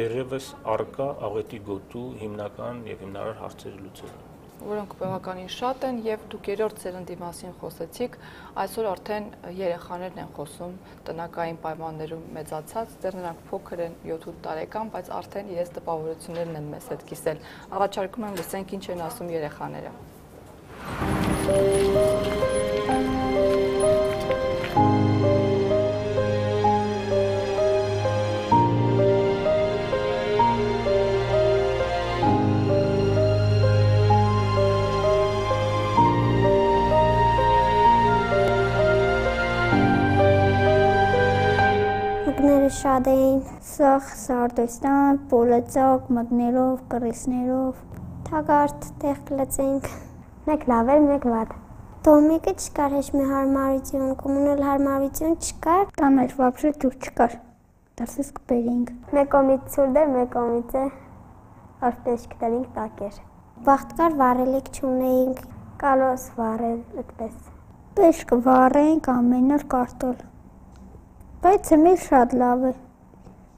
դերևս արկա աղետի գոտու հիմնական եւ հիմնարար հարցերը լուծելու որոնք բավականին շատ են եւ դուք երրորդ ծերնդի մասին խոսեցիք այսօր արդեն երեխաներն են խոսում տնակային պայմաններում մեծացած դեռ նրանք փոքր են 7-8 տարեկան բայց արդեն իրենց տպավորություններն են մեզ հետ կիսել առաջարկում եմ լսենք ինչ են ասում երեխաները մկները շատ էին, սախ սարդոստան, պոլացակ, մկներով, կռիսներով, թագարդ տեղ կլծենք, մեկ լավ էր, մեկ վատ։ Դոմիկը չկար հեչ մի հարմարություն, կոմունալ հարմարություն չկար, տան էր վաբշե դուր չկար, դասես կպերինք։ Մեկ կոմից ծուրդ էր, մեկ կոմից է, արդեշ կտերինք տակ էր։ Վաղտ կար վարելիք չունեինք, կալոս վարել, այդպես։ Պեշ կվարենք ամեն օր կարտոլ բայց ըմել շատ լավ է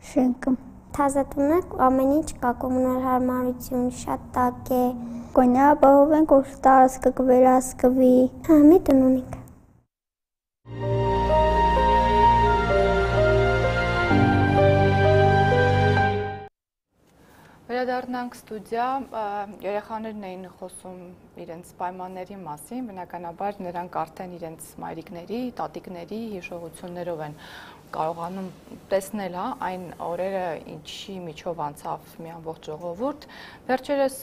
շենքը։ Թազատունը ամեն ինչ կա կոմունալ հարմարություն, շատ տակ է։ Կոնյա բահով են որ տարածքը կվերահսկվի։ Հա, մի տնուն ունենք։ Վերադառնանք ստուդիա, երեխաներն էին խոսում իրենց պայմանների մասին, բնականաբար նրանք արդեն իրենց մայրիկների, տատիկների հիշողություններով են կարողանում տեսնել, հա, այն օրերը ինչի միջով անցավ մի ամբողջ ժողովուրդ։ Վերջերս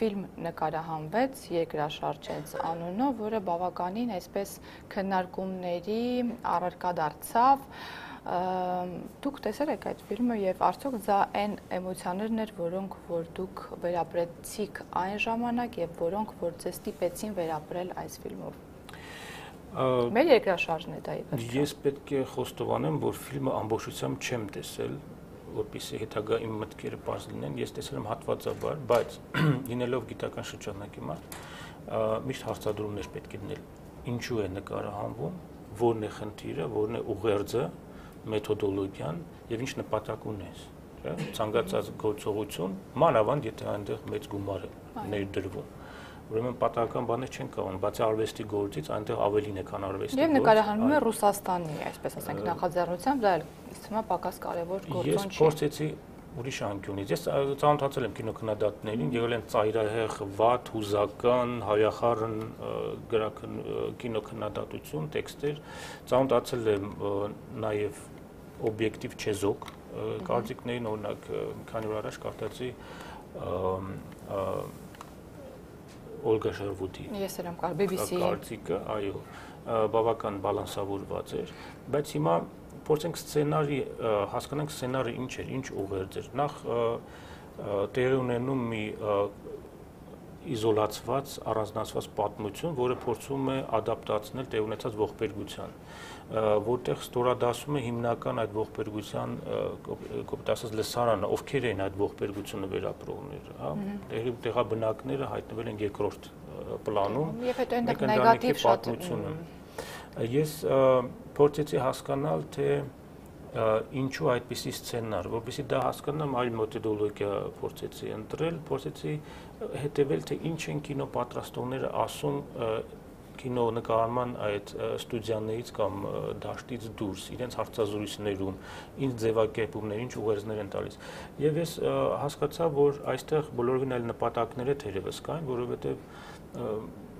ֆիլմ նկարահանվեց երկրաշարժեց անունով, որը բավականին այսպես քննարկումների առարկա դարձավ դուք տեսել եք այդ ֆիլմը եւ արդյոք դա այն էմոցիաներն էր, որոնք որ դուք վերապրեցիք այն ժամանակ եւ որոնք որ ձեզ ստիպեցին վերապրել այս ֆիլմով։ Մեր երկրաշարժն է դա ի վերջո։ Ես պետք է խոստովանեմ, որ ֆիլմը ամբողջությամբ չեմ տեսել, որpիսի հետագա իմ մտքերը པարզ լինեն, ես տեսել եմ հատվածաբար, բայց լինելով գիտական շրջանակի մարդ, միշտ հարցադրումներ պետք է դնել։ Ինչու է նկարահանվում, որն է խնդիրը, որն է ուղերձը, մեթոդոլոգիան եւ ինչ նպատակ ունես չէ ցանկացած գործողություն մանավանդ եթե այնտեղ մեծ գումար է ներդրվում ուրեմն պատահական բաներ չեն կողմ բացի արվեստի գործից այնտեղ ավելին է քան արվեստի եւ նկարահանվում է ռուսաստանի այսպես ասենք նախաձեռնությամբ դա էլ իստիմա պակաս կարևոր գործոն չի ես փորձեցի ուրիշ անկյունից։ Ես ծանոթացել եմ կինոքննադատներին, եղել են ծայրահեղ, վատ, հուզական, հայախառն կինոքննադատություն, տեքստեր, ծանոթացել եմ նաև օբյեկտիվ չեզոք կարծիքներին, օրինակ մի քանի օր առաջ կարդացի Օլգա Շարվուտի։ Ես էլ եմ կար BBC-ի կարծիքը, այո, բավական բալանսավորված էր, բայց հիմա փորձենք սցենարի հասկանանք սցենարը ինչ էր, ինչ ուղերձ էր։ Նախ տեղի ունենում մի իզոլացված, առանձնացված պատմություն, որը փորձում է ադապտացնել տեղ ունեցած ողբերգության, որտեղ ստորադասում է հիմնական այդ ողբերգության, կոպիտ ասած լսարանը, ովքեր են այդ ողբերգությունը վերապրողները, հա, տեղաբնակները հայտնվել են երկրորդ պլանում։ Եվ հետո այնտեղ նեգատիվ շատ Ես փորձեցի հասկանալ, թե ինչու այդպիսի սցենար, որովհետեւ դա հասկանամ, այլ մեթոդոլոգիա փորձեցի ընտրել, փորձեցի հետևել թե ինչ են կինոպատրաստողները ասում կինո նկարման այդ ստուդիաներից կամ դաշտից դուրս իրենց հարցազրույցներում ինչ ձևակերպումներ, ինչ ուղերձներ են տալիս։ Եվ ես հասկացա, որ այստեղ բոլորովին այլ նպատակներ է թերևս կային, որովհետև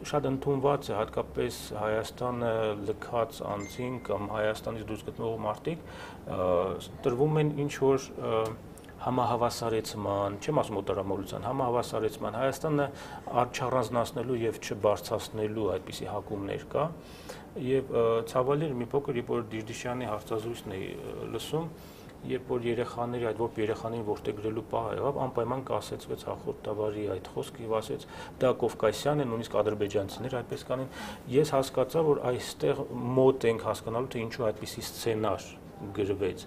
շատ ընդունված է հատկապես Հայաստանը լքած անձին կամ Հայաստանից դուրս գտնող մարդիկ տրվում են ինչ որ համահավասարեցման, չեմ ասում օտարամոլության, համահավասարեցման Հայաստանը չառանձնացնելու եւ չբարձրացնելու այդպիսի հակումներ կա եւ ցավալի մի փոքր երբ որ Դիրդիշյանի հարցազրույցն է լսում երբ որ երեխաների այդ որ երեխաներին որտեղ գրելու պահ եղավ, անպայման կասեցվեց հախորդ տավարի այդ խոսքը եւ ասեց դա Կովկասյան է, նույնիսկ ադրբեջանցիներ այդպես կանեն։ Ես հասկացա, որ այստեղ մոտ ենք հասկանալու թե ինչու այդպիսի սցենար գրվեց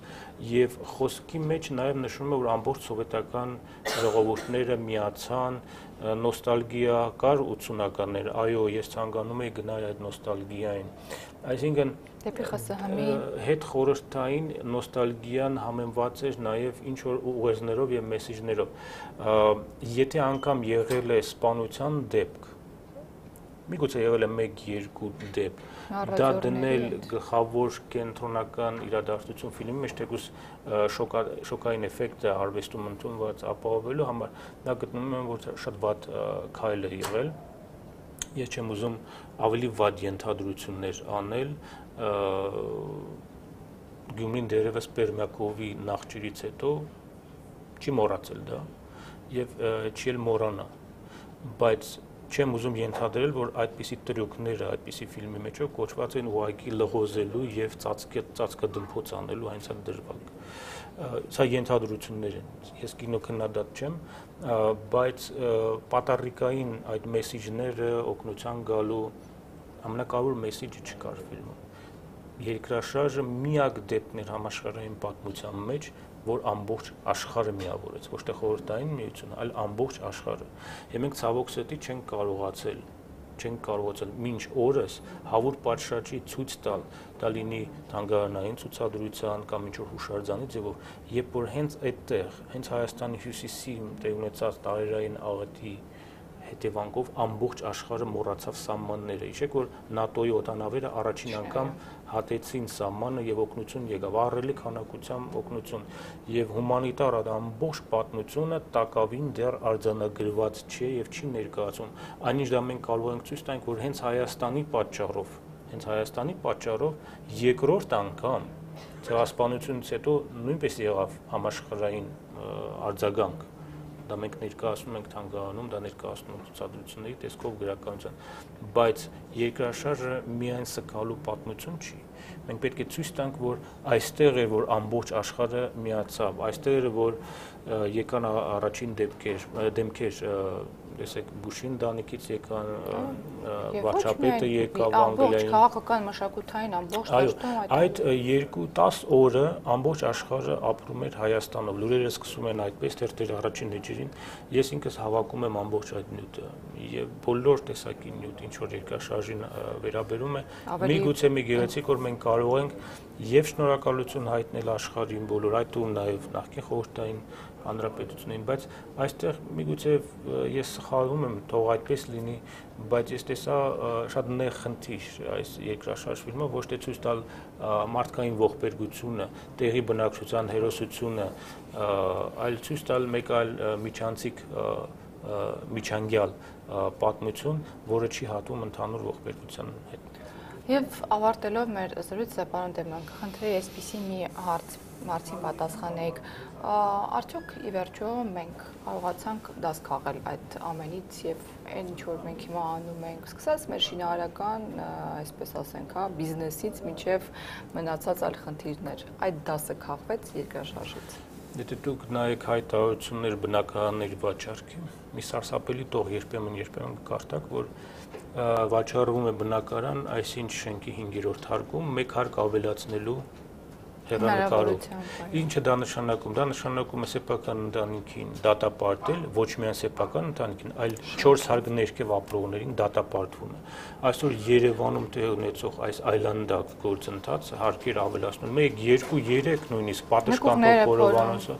եւ խոսքի մեջ նաեւ նշվում է որ ամբողջ սովետական ժողովուրդները միացան նոստալգիա կար 80-ականներ այո ես ցանկանում եի գնալ այդ նոստալգիային այսինքն դեպի ԽՍՀՄ-ի հետ խորհրդային նոստալգիան համեմված էր նաև ինչ որ ուղերձներով եւ մեսեջներով եթե անգամ եղել է սպանության դեպք միգուցե եղել է 1-2 դեպք դա դնել գլխավոր կենտրոնական իրադարձություն ֆիլմի մեջ թեկուս շոկա շոկային էֆեկտը արվեստում ընդունված ապահովելու համար դա գտնում եմ որ շատ վատ քայլ է եղել ես չեմ ուզում ավելի վատ ենթադրություններ անել Գյումրին դերևս Պերմյակովի նախճիրից հետո չի մոռացել դա եւ չի էլ մոռանա բայց չեմ ուզում ենթադրել, որ այդպիսի տրյուկները այդպիսի ֆիլմի մեջով կոչված են ուղակի լղոզելու եւ ծածկե ծածկադմփոց անելու հենց այդ դրվագ։ Սա ենթադրություններ են։ Ես կինոքննադատ չեմ, բայց պատարիկային այդ մեսիջները օգնության գալու ամենակարևոր մեսիջը չկար ֆիլմում։ Երկրաշարժը միակ դեպքն էր համաշխարհային պատմության մեջ, որ ամբողջ աշխարհը միավորեց, ոչ թե խորհրդային միությունը, այլ ամբողջ աշխարհը։ Եվ մենք ցավոք սրտի չենք կարողացել չենք կարողացել մինչ օրս հավուր պատշաճի ցույց տալ, դա լինի թանգարանային ցուցադրության կամ ինչ որ հուշարձանի ձևով, երբ որ հենց այդտեղ, հենց Հայաստանի հյուսիսի տեղ ունեցած տարերային աղետի հետևանքով ամբողջ աշխարհը մոռացավ սահմանները։ Հիշեք, որ ՆԱՏՕ-ի օտանավերը առաջին անգամ հատեցին սահմանը եւ օգնություն եկավ, ահռելի քանակությամբ օգնություն եւ հումանիտար ամբողջ պատմությունը տակավին դեռ արձանագրված չէ եւ չի ներկայացում։ Այնինչ դա մենք կարող ենք ցույց տանք, որ հենց Հայաստանի պատճառով, հենց Հայաստանի պատճառով երկրորդ անգամ ցեղասպանությունից հետո նույնպես եղավ համաշխարհային արձագանք դա մենք ներկայացնում ենք թանգարանում, դա ներկայացնում ենք ցուցադրությունների տեսքով գրականության, բայց երկրաշարժը միայն սկալու պատմություն չի։ Մենք պետք է ցույց տանք, որ այստեղ էր, որ ամբողջ աշխարհը միացավ, այստեղ էր, որ եկան առաջին դեպքեր, դեմքեր տեսեք Բուշին դանիքից եկան վարչապետը եկավ Անգլիային քաղաքական մշակութային ամբողջ դաշտում այդ երկու 10 օրը ամբողջ աշխարհը ապրում էր Հայաստանով լուրերը սկսում են այդպես դեռ դեր առաջին էջերին ես ինքս հավաքում եմ ամբողջ այդ նյութը եւ բոլոր տեսակի նյութ ինչ որ երկրաշարժին վերաբերում է միգուցե մի գեղեցիկ որ մենք կարող ենք եւ շնորհակալություն հայտնել աշխարհին բոլոր այդ ու նաեւ նախկին խորհրդային հանրապետությունին, բայց այստեղ միգուցե ես սխալվում եմ, թող այդպես լինի, բայց ես տեսա շատ նեղ խնդիր այս երկրաշարժ ֆիլմը ոչ թե ցույց տալ մարդկային ողբերգությունը, տեղի բնակչության հերոսությունը, այլ ցույց տալ մեկ այլ միջանցիկ միջանկյալ պատմություն, որը չի հատում ընդհանուր ողբերգության հետ։ Եվ ավարտելով մեր զրույցը, պարոն Դեման, կխնդրեի այսպիսի մի հարց հարցին պատասխանեիք արդյոք ի վերջո մենք կարողացանք դաս քաղել այդ ամենից եւ այն ինչ որ մենք հիմա անում ենք սկսած մեր շինարարական այսպես ասենք հա բիզնեսից մինչեւ մնացած այլ խնդիրներ այդ դասը քաղվեց երկրաշարժից Եթե դուք նայեք հայտարարություններ բնակարանների վաճառքի, մի սարսափելի տող երբեմն երբեմն կարտակ, որ վաճառվում է բնակարան այսինչ շենքի 5-րդ հարկում մեկ հարկ ավելացնելու հեռանկարով։ Ինչը դա նշանակում։ Դա նշանակում է սեփական ընտանիքին դատապարտել, ոչ միայն սեփական ընտանիքին, այլ 4 հարկ ներքև ապրողներին դատապարտվում է։ Այսօր Երևանում տեղ ունեցող այս այլանդակ գործընթացը հարկեր ավելացնում 1 2 3 նույնիսկ պատշգամբով խորովանոցը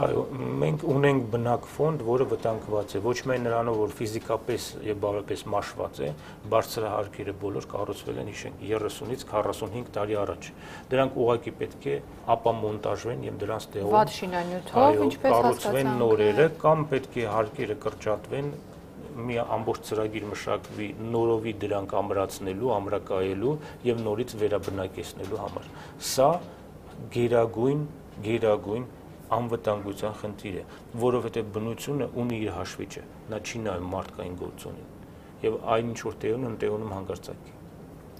Այո, մենք ունենք բնակ ֆոնդ, որը վտանգված է ոչ միայն նրանով, որ ֆիզիկապես եւ բարոյապես մաշված է, բարձրահարկերը բոլոր կառուցվել են հիշենք 30-ից 45 տարի առաջ։ Դրանք ուղակի պետք է ապամոնտաժվեն եւ դրանց տեղում վատ շինանյութով, ինչպես կառուցվեն նորերը կամ պետք է հարկերը կրճատվեն մի ամբողջ ծրագիր մշակվի նորովի դրանք ամրացնելու, ամրակայելու եւ նորից վերաբնակեցնելու համար։ Սա գերագույն գերագույն անվտանգության խնդիր է, որովհետև բնությունը ունի իր հաշվիչը, նա չի նայում մարդկային գործոնին եւ այն ինչ որ տեղում են տեղում հանգարցակի։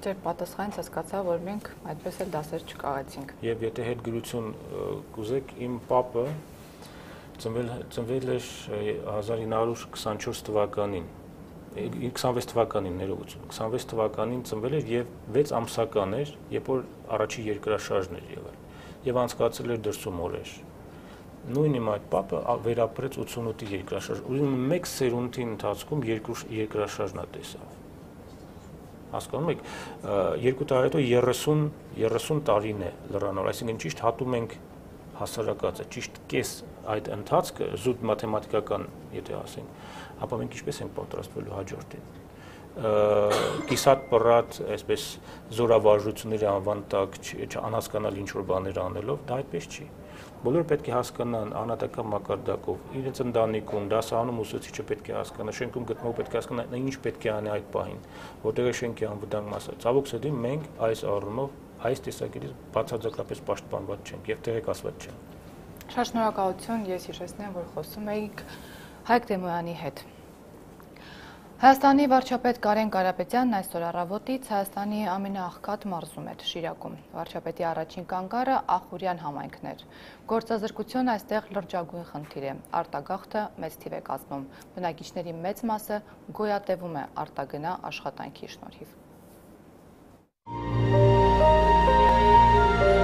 Ձեր պատասխանից հասկացա, որ մենք այդպես էլ դասեր չկաղեցինք։ Եվ եթե հետ գրություն կուզեք, իմ papa ծնվել ծնվել էր 1924 թվականին 26 թվականին ներողություն 26 թվականին ծնվել էր եւ 6 ամսական էր երբ որ առաջի երկրաշարժն էր եղել եւ անցկացել էր դրսում օրեր նույն իմ այդ պապը վերապրեց 88-ի երկրաշարժ։ Ուրեմն մեկ սերունդի ընթացքում երկու երկրաշարժնա տեսավ։ Հասկանում եք, երկու տարի հետո 30 30 տարին է լրանոր, այսինքն ճիշտ հատում ենք հասարակածը, ճիշտ կես այդ ընթացքը զուտ մաթեմատիկական, եթե ասենք, ապա մենք ինչպես ենք պատրաստվելու հաջորդին կիսատ պրատ, այսպես զորավարժությունների անվան տակ չանհասկանալ ինչ որ բաներ անելով, դա այդպես չի։ Բոլորը պետք է հասկանան անհատական մակարդակով, իրենց ընտանիքում, դասանում ուսուցիչը պետք է հասկանա, շենքում գտնող պետք է հասկանա, նա ինչ պետք է անի այդ պահին, որտեղ է շենքի անվտանգ մասը։ Ցավոք սրտի մենք այս առումով այս տեսակետից բացարձակապես պաշտպանված չենք եւ տեղեկացված չենք։ Շատ շնորհակալություն, ես հիշեցնեմ, որ խոսում էիք Հայկ Դեմոյանի հետ։ Հայաստանի վարչապետ Կարեն Կարապետյանն այսօր առավոտից Հայաստանի ամենաաղքատ մարզում էր Շիրակում։ Վարչապետի առաջին կանգառը Ախուրյան համայնքն էր։ Գործազրկություն այստեղ լրջագույն խնդիր է։ Արտագաղթը մեծ թիվ է կազմում։ Բնակիչների մեծ մասը գոյատևում է արտագնա աշխատանքի շնորհիվ։